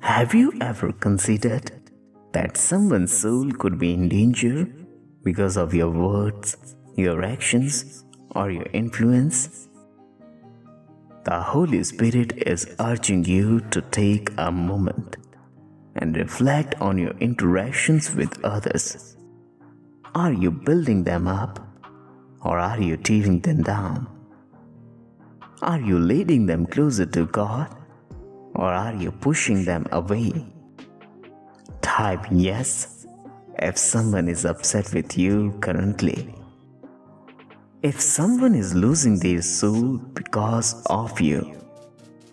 Have you ever considered that someone's soul could be in danger because of your words, your actions, or your influence? The Holy Spirit is urging you to take a moment and reflect on your interactions with others. Are you building them up or are you tearing them down? Are you leading them closer to God or are you pushing them away? Type yes if someone is upset with you currently. If someone is losing their soul because of you,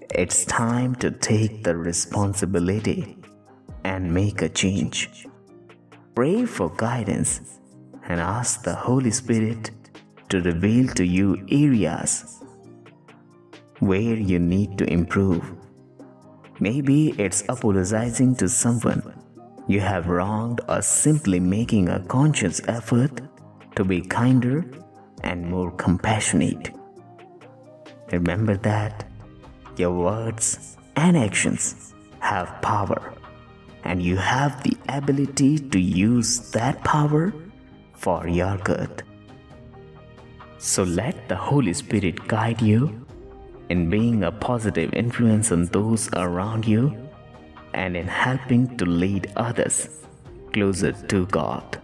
it's time to take the responsibility and make a change. Pray for guidance and ask the Holy Spirit to reveal to you areas where you need to improve. Maybe it's apologizing to someone you have wronged or simply making a conscious effort to be kinder and more compassionate. Remember that your words and actions have power and you have the ability to use that power for your good. So let the Holy Spirit guide you in being a positive influence on those around you and in helping to lead others closer to God.